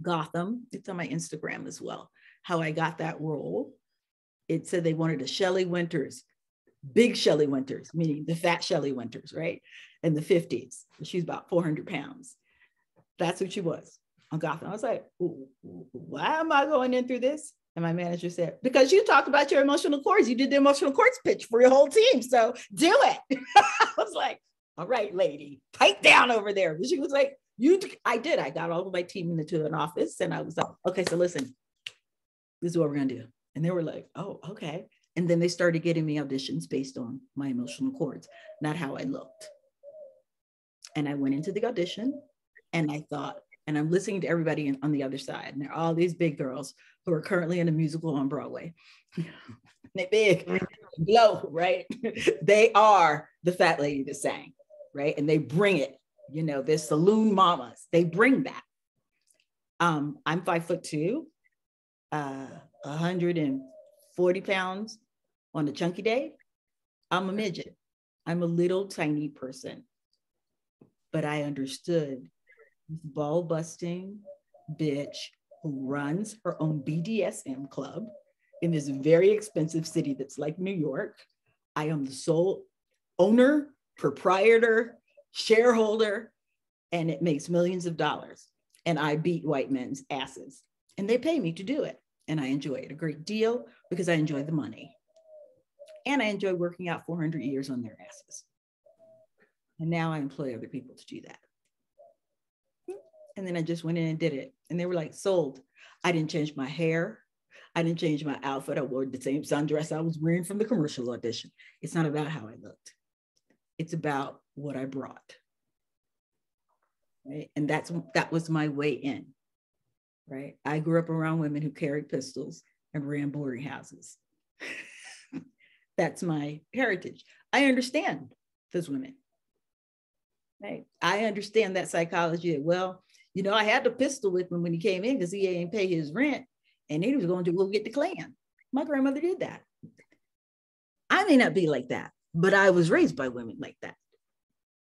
Gotham. It's on my Instagram as well. How I got that role. It said they wanted a Shelley Winters, big Shelley Winters, meaning the fat Shelley Winters, right? In the 50s. She's about 400 pounds. That's what she was on Gotham. I was like, why am I going in through this? And my manager said, because you talked about your emotional chords, you did the emotional chords pitch for your whole team. So do it. I was like, all right, lady, pipe down over there. But she was like, you, I did. I got all of my team into an office and I was like, okay, so listen, this is what we're going to do. And they were like, oh, okay. And then they started getting me auditions based on my emotional chords, not how I looked. And I went into the audition and I thought, and I'm listening to everybody on the other side. And they're all these big girls who are currently in a musical on Broadway. they big, blow, right? they are the fat lady that sang, right? And they bring it. You know, they're saloon mamas. They bring that. Um, I'm five foot two, uh, 140 pounds on a chunky day. I'm a midget. I'm a little tiny person. But I understood ball busting bitch who runs her own BDSM club in this very expensive city that's like New York. I am the sole owner, proprietor, shareholder, and it makes millions of dollars. And I beat white men's asses. And they pay me to do it. And I enjoy it a great deal because I enjoy the money. And I enjoy working out 400 years on their asses. And now I employ other people to do that. And then I just went in and did it. And they were like, sold. I didn't change my hair. I didn't change my outfit. I wore the same sundress I was wearing from the commercial audition. It's not about how I looked. It's about what I brought. Right. And that's that was my way in. Right. I grew up around women who carried pistols and ran boarding houses. that's my heritage. I understand those women. Right. I understand that psychology. Well, you know, I had the pistol with him when he came in because he ain't pay his rent and he was going to go get the Klan. My grandmother did that. I may not be like that, but I was raised by women like that.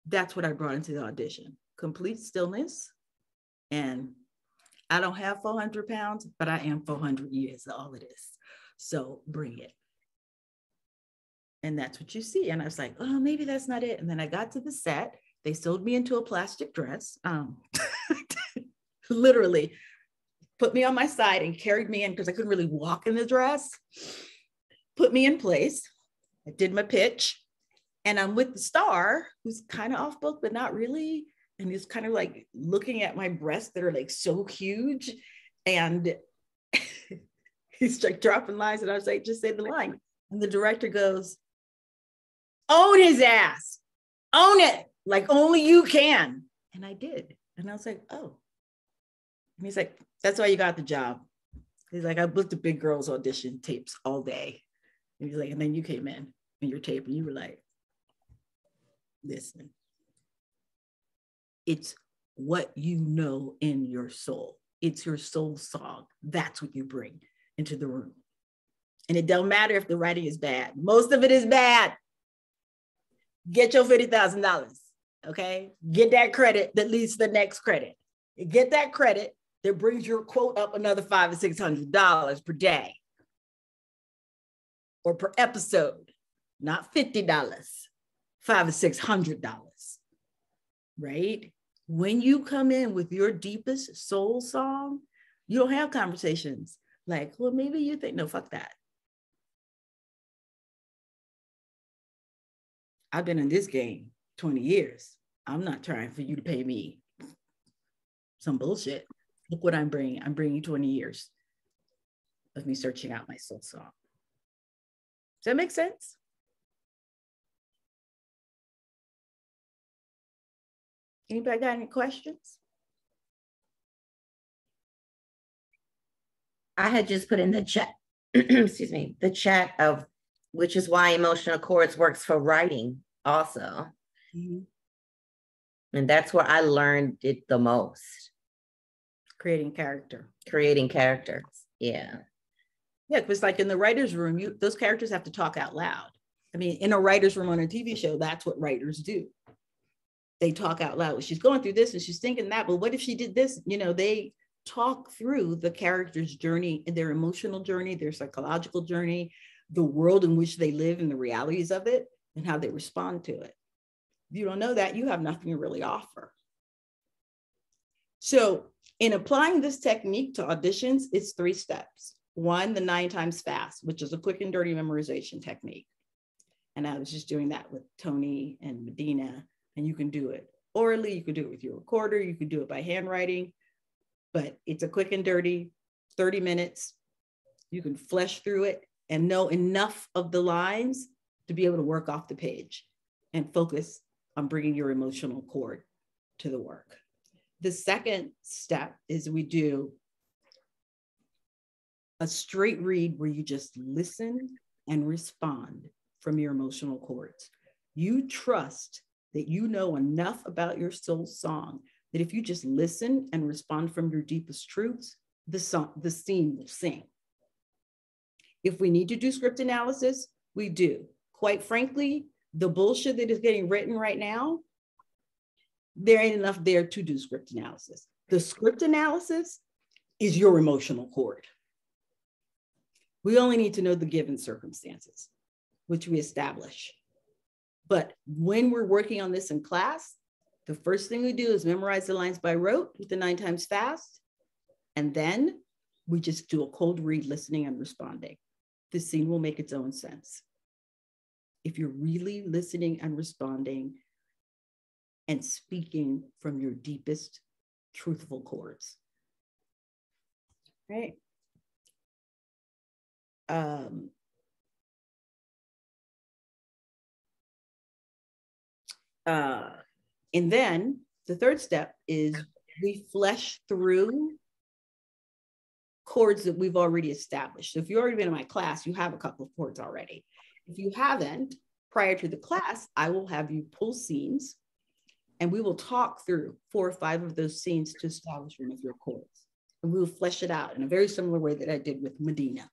That's what I brought into the audition complete stillness. And I don't have 400 pounds, but I am 400 years, all of this. So bring it. And that's what you see. And I was like, oh, maybe that's not it. And then I got to the set. They sewed me into a plastic dress. Um, literally put me on my side and carried me in because I couldn't really walk in the dress, put me in place. I did my pitch. And I'm with the star, who's kind of off book, but not really. And he's kind of like looking at my breasts that are like so huge. And he's like dropping lines. And I was like, just say the line. And the director goes, own his ass, own it, like only you can. And I did. And I was like, oh. And he's like, that's why you got the job. He's like, I booked the big girls audition tapes all day. And he's like, and then you came in and your tape and you were like, listen, it's what you know in your soul. It's your soul song. That's what you bring into the room. And it don't matter if the writing is bad. Most of it is bad. Get your $50,000. Okay. Get that credit that leads to the next credit. Get that credit that brings your quote up another five or six hundred dollars per day or per episode, not fifty dollars, five or six hundred dollars, right? When you come in with your deepest soul song, you don't have conversations like, well, maybe you think, no, fuck that. I've been in this game 20 years. I'm not trying for you to pay me some bullshit. Look what I'm bringing. I'm bringing 20 years of me searching out my soul song. Does that make sense? Anybody got any questions? I had just put in the chat, excuse me, the chat of which is why emotional chords works for writing also. Mm-hmm. And that's where I learned it the most. Creating character. Creating characters. Yeah. Yeah, because like in the writer's room, you those characters have to talk out loud. I mean, in a writer's room on a TV show, that's what writers do. They talk out loud. She's going through this and she's thinking that, but what if she did this? You know, they talk through the character's journey and their emotional journey, their psychological journey, the world in which they live and the realities of it and how they respond to it. If you don't know that, you have nothing to really offer. So, in applying this technique to auditions, it's three steps. One, the nine times fast, which is a quick and dirty memorization technique. And I was just doing that with Tony and Medina, and you can do it orally, you can do it with your recorder, you can do it by handwriting, but it's a quick and dirty 30 minutes. You can flesh through it and know enough of the lines to be able to work off the page and focus on bringing your emotional chord to the work. The second step is we do a straight read where you just listen and respond from your emotional chords. You trust that you know enough about your soul song that if you just listen and respond from your deepest truths, the song, the scene will sing. If we need to do script analysis, we do. Quite frankly, the bullshit that is getting written right now, there ain't enough there to do script analysis. The script analysis is your emotional chord. We only need to know the given circumstances, which we establish. But when we're working on this in class, the first thing we do is memorize the lines by rote with the nine times fast. And then we just do a cold read, listening and responding. The scene will make its own sense. If you're really listening and responding and speaking from your deepest truthful chords. Right? Um, uh, and then the third step is we flesh through chords that we've already established. So if you've already been in my class, you have a couple of chords already. If you haven't, prior to the class, I will have you pull scenes and we will talk through four or five of those scenes to establish one of your chords. And we will flesh it out in a very similar way that I did with Medina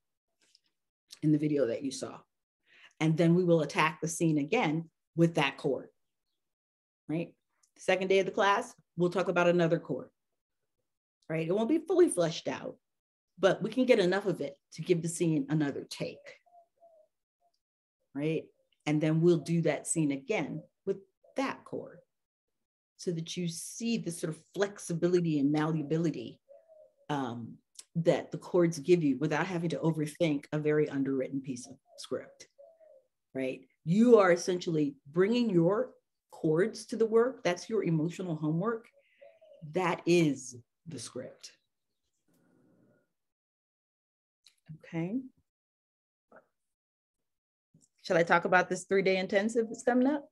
in the video that you saw. And then we will attack the scene again with that chord, right? Second day of the class, we'll talk about another chord, right? It won't be fully fleshed out, but we can get enough of it to give the scene another take, right? And then we'll do that scene again with that chord so that you see the sort of flexibility and malleability um, that the chords give you without having to overthink a very underwritten piece of script. right? You are essentially bringing your chords to the work. That's your emotional homework. That is the script. Okay. Shall I talk about this three day intensive that's coming up?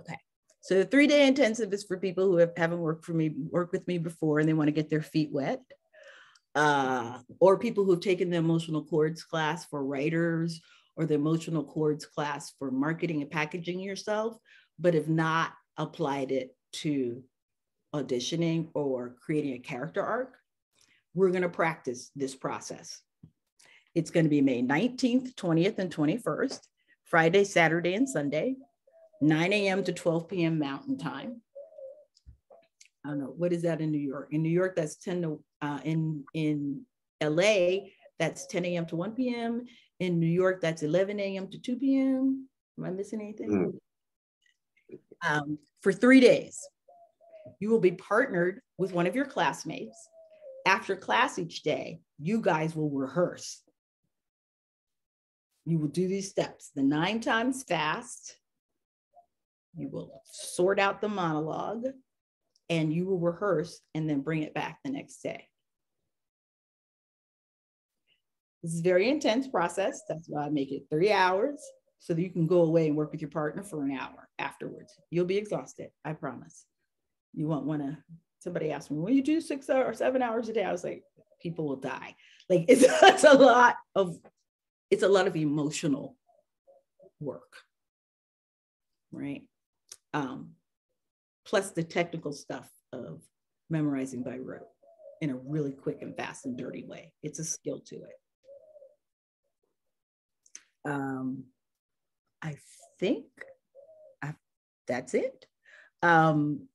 Okay. So the three day intensive is for people who have, haven't worked for me, worked with me before and they want to get their feet wet. Uh, or people who've taken the emotional chords class for writers or the emotional chords class for marketing and packaging yourself, but have not applied it to auditioning or creating a character arc we're going to practice this process. It's going to be May 19th, 20th, and 21st, Friday, Saturday, and Sunday, 9 a.m. to 12 p.m. Mountain Time. I don't know, what is that in New York? In New York, that's 10 to, uh, in, in LA, that's 10 a.m. to 1 p.m. In New York, that's 11 a.m. to 2 p.m. Am I missing anything? Mm. Um, for three days, you will be partnered with one of your classmates after class each day, you guys will rehearse. You will do these steps the nine times fast. You will sort out the monologue and you will rehearse and then bring it back the next day. Is a very intense process. That's why I make it three hours so that you can go away and work with your partner for an hour afterwards. You'll be exhausted, I promise. You won't want to somebody asked me, Will you do six or seven hours a day, I was like, people will die. Like it's, it's a lot of, it's a lot of emotional work, right? Um, plus the technical stuff of memorizing by rote in a really quick and fast and dirty way. It's a skill to it. Um, I think I, that's it. Um,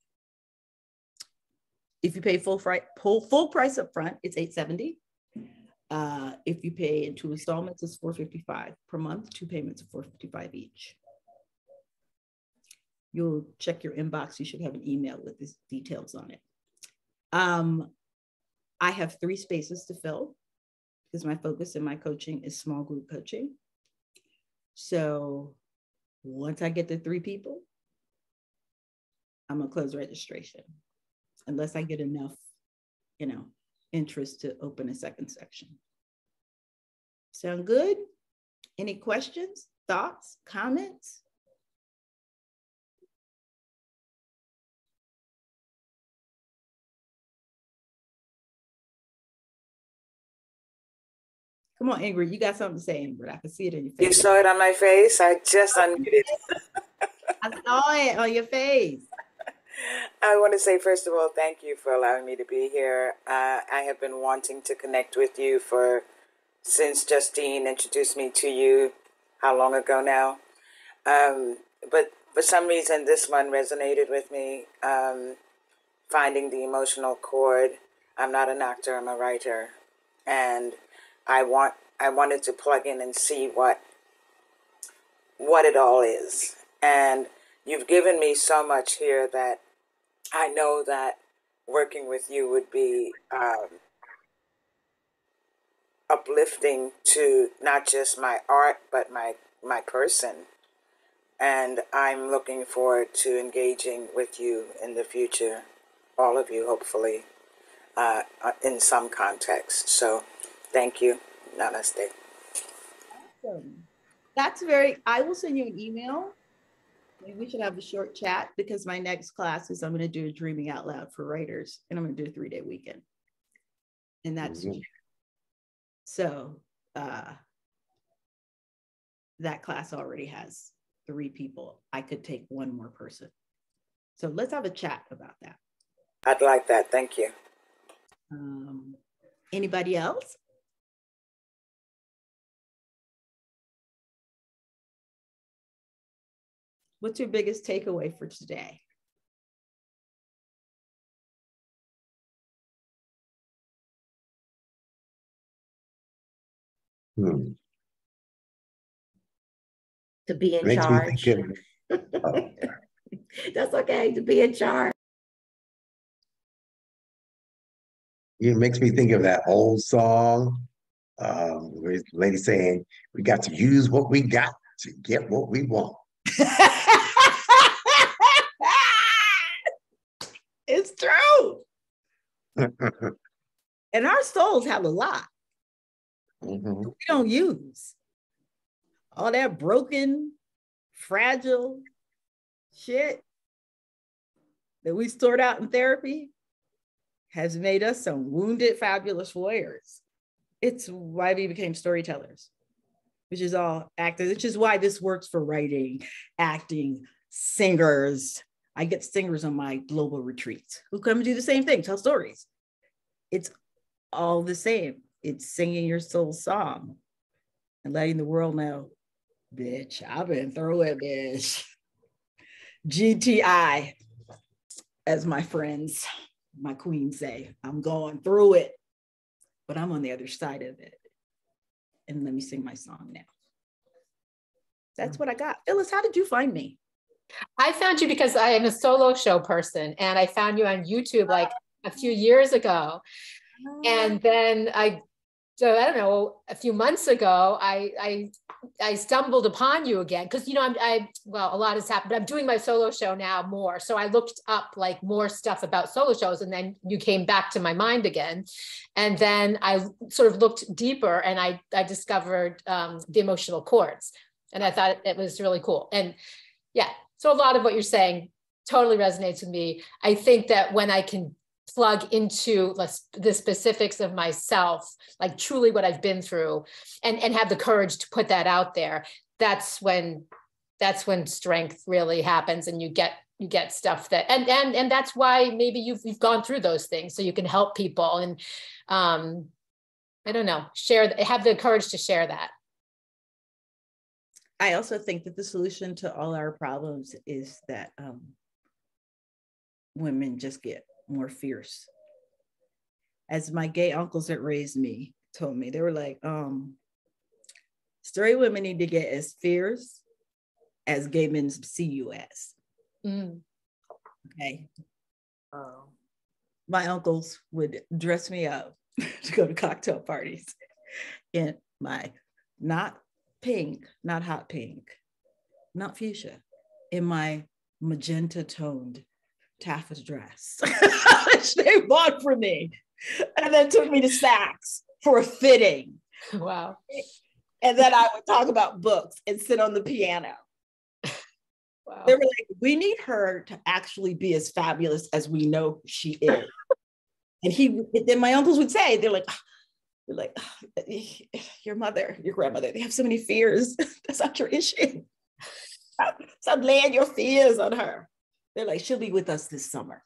if you pay full, fri- full, full price up front, it's 870. Uh, if you pay in two installments, it's 455 per month, two payments of 455 each. You'll check your inbox. You should have an email with these details on it. Um, I have three spaces to fill because my focus in my coaching is small group coaching. So once I get the three people, I'm gonna close registration unless I get enough, you know, interest to open a second section. Sound good? Any questions, thoughts, comments? Come on, Ingrid, you got something to say, Ingrid. I can see it in your face. You saw it on my face. I just unmuted. I saw it on your face. I want to say, first of all, thank you for allowing me to be here. Uh, I have been wanting to connect with you for since Justine introduced me to you. How long ago now? Um, but for some reason, this one resonated with me. Um, finding the emotional chord. I'm not an actor. I'm a writer, and I want I wanted to plug in and see what what it all is. And you've given me so much here that I know that working with you would be um, uplifting to not just my art but my my person and i'm looking forward to engaging with you in the future all of you hopefully uh, uh in some context so thank you namaste awesome. that's very i will send you an email Maybe we should have a short chat because my next class is I'm going to do a dreaming out loud for writers and I'm going to do a three day weekend. And that's mm-hmm. so uh, that class already has three people. I could take one more person. So let's have a chat about that. I'd like that. Thank you. Um, anybody else? What's your biggest takeaway for today? Hmm. To be in Makes charge. oh. That's okay to be in charge. It makes me think of that old song. Um, the lady saying, we got to use what we got to get what we want. it's true. And our souls have a lot Mhm. we don't use. All that broken, fragile shit that we stored out in therapy has made us some wounded, fabulous warriors. It's why we became storytellers, which is all actors, which is why this works for writing, acting, singers. I get singers on my global retreats who come and do the same thing, tell stories. It's all the same. It's singing your soul song and letting the world know, bitch, I've been through it, bitch. GTI, as my friends, my queens say, I'm going through it, but I'm on the other side of it. And let me sing my song now. That's what I got. Phyllis, how did you find me? I found you because I am a solo show person and I found you on YouTube like a few years ago. And then I so I don't know, a few months ago, I I I stumbled upon you again because you know I'm I well a lot has happened, but I'm doing my solo show now more. So I looked up like more stuff about solo shows, and then you came back to my mind again, and then I sort of looked deeper, and I I discovered um, the emotional chords, and I thought it was really cool. And yeah, so a lot of what you're saying totally resonates with me. I think that when I can plug into the specifics of myself, like truly what I've been through, and and have the courage to put that out there. That's when that's when strength really happens, and you get you get stuff that and and and that's why maybe you've you've gone through those things so you can help people and um I don't know share have the courage to share that. I also think that the solution to all our problems is that um, women just get more fierce. As my gay uncles that raised me told me, they were like, um, straight women need to get as fierce as gay men see you as. Mm. Okay. Um, my uncles would dress me up to go to cocktail parties in my not pink, not hot pink, not fuchsia, in my magenta toned taffeta dress which they bought for me and then took me to Saks for a fitting. Wow. And then I would talk about books and sit on the piano. Wow. They were like, we need her to actually be as fabulous as we know she is. and he then my uncles would say, they're like, they're like, your mother, your grandmother, they have so many fears. That's not your issue. Stop laying your fears on her. They're like, she'll be with us this summer,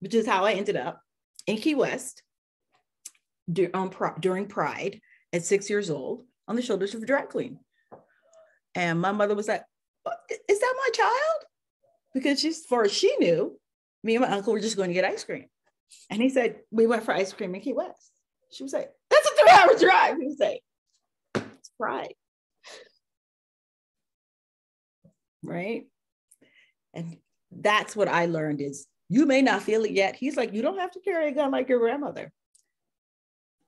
which is how I ended up in Key West during Pride at six years old on the shoulders of a drag queen. And my mother was like, Is that my child? Because as far as she knew, me and my uncle were just going to get ice cream. And he said, We went for ice cream in Key West. She was like, That's a three hour drive. He was like, It's Pride. Right. And that's what I learned is you may not feel it yet. He's like, you don't have to carry a gun like your grandmother.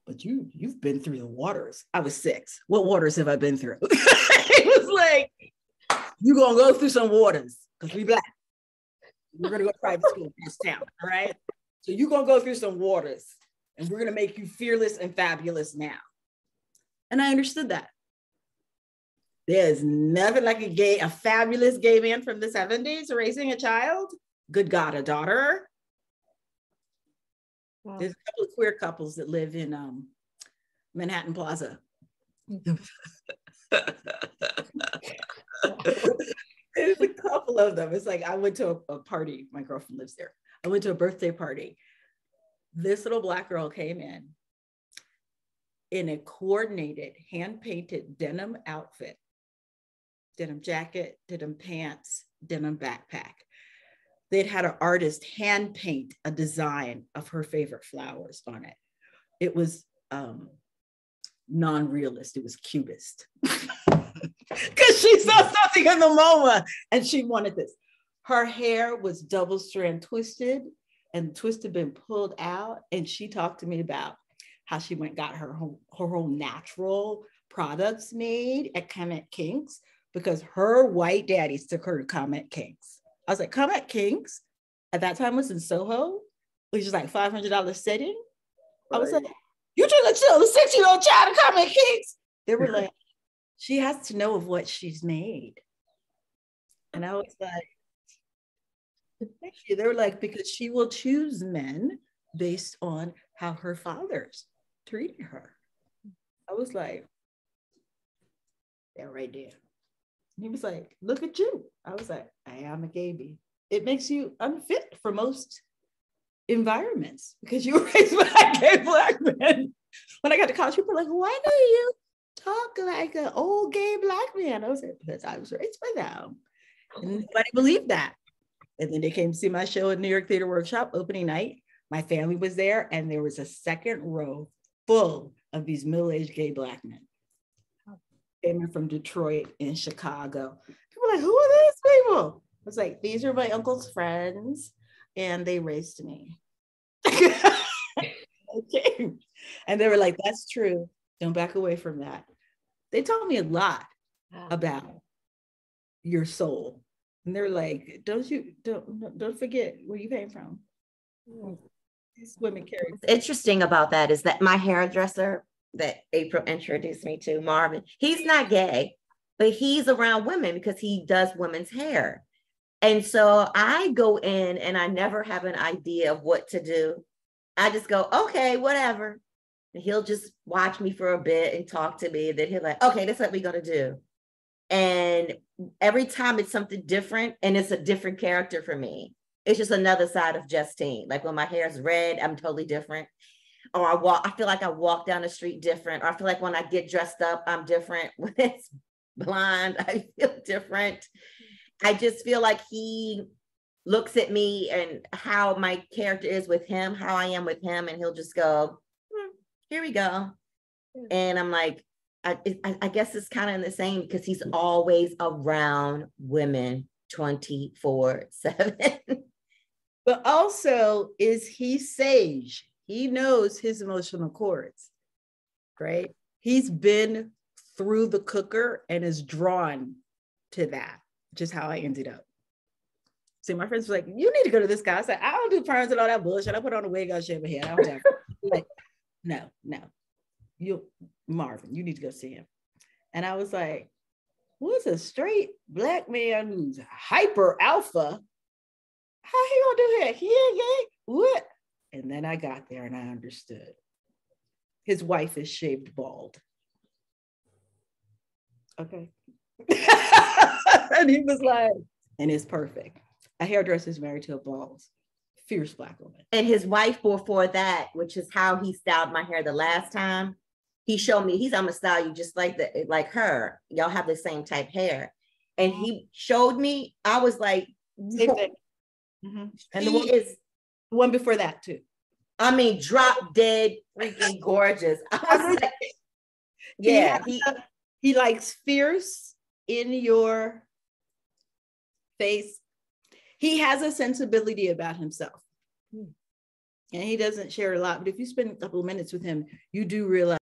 But you, you've been through the waters. I was six. What waters have I been through? it was like, you're gonna go through some waters because we black. We're gonna go to private school in this town. All right. So you're gonna go through some waters and we're gonna make you fearless and fabulous now. And I understood that. There's nothing like a gay, a fabulous gay man from the 70s raising a child. Good God, a daughter. Wow. There's a couple of queer couples that live in um, Manhattan Plaza. There's a couple of them. It's like I went to a, a party. My girlfriend lives there. I went to a birthday party. This little black girl came in in a coordinated, hand painted denim outfit denim jacket, denim pants, denim backpack. They'd had an artist hand paint a design of her favorite flowers on it. It was um, non-realist, it was cubist. Because she saw something in the MoMA and she wanted this. Her hair was double strand twisted and twist had been pulled out. And she talked to me about how she went got her whole, her whole natural products made at Comet Kings because her white daddies took her to Comet Kings. I was like, Comet Kings at that time was in Soho, which is like $500 setting. I was like, you took a chill, 16 year old child to Comet Kings. They were like, she has to know of what she's made. And I was like, thank you. They were like, because she will choose men based on how her fathers treated her. I was like, yeah, right there. He was like, look at you. I was like, I am a gaby. It makes you unfit for most environments because you were raised by gay black men. When I got to college, people were like, why do you talk like an old gay black man? I was like, because I was raised by them. And nobody believed that. And then they came to see my show at New York Theater Workshop opening night. My family was there, and there was a second row full of these middle-aged gay black men. Came in from Detroit and Chicago. People were like, who are these people? I was like, these are my uncle's friends, and they raised me. okay. And they were like, that's true. Don't back away from that. They taught me a lot about your soul. And they're like, don't you don't don't forget where you came from. Hmm. These women carry. What's interesting about that is that my hairdresser that April introduced me to, Marvin, he's not gay, but he's around women because he does women's hair. And so I go in and I never have an idea of what to do. I just go, okay, whatever. And he'll just watch me for a bit and talk to me. Then he'll like, okay, that's what we're gonna do. And every time it's something different and it's a different character for me. It's just another side of Justine. Like when my hair is red, I'm totally different. Or I walk, I feel like I walk down the street different. Or I feel like when I get dressed up, I'm different. When it's blonde, I feel different. I just feel like he looks at me and how my character is with him, how I am with him, and he'll just go, hmm, "Here we go," and I'm like, I, I, I guess it's kind of in the same because he's always around women 24 7. But also, is he sage? He knows his emotional chords, right? He's been through the cooker and is drawn to that, which is how I ended up. See, my friends were like, you need to go to this guy. I said, I don't do perms and all that bullshit. I put on a wig, I'll shave my head. I don't like, no, no. You Marvin, you need to go see him. And I was like, what's a straight black man who's hyper alpha? How he gonna do that? Ain't gay. What? And then I got there and I understood. His wife is shaved bald. Okay. and he was like, and it's perfect. A hairdresser is married to a bald, fierce black woman. And his wife before that, which is how he styled my hair the last time, he showed me, he's I'm gonna style you just like the like her. Y'all have the same type hair. And he showed me, I was like, Same thing. Mhm. And the he one, is, the one before that too. I mean, drop dead freaking gorgeous. I was like, yeah, he, he, has he likes fierce in your face. He has a sensibility about himself. Hmm. And he doesn't share a lot, but if you spend a couple of minutes with him, you do realize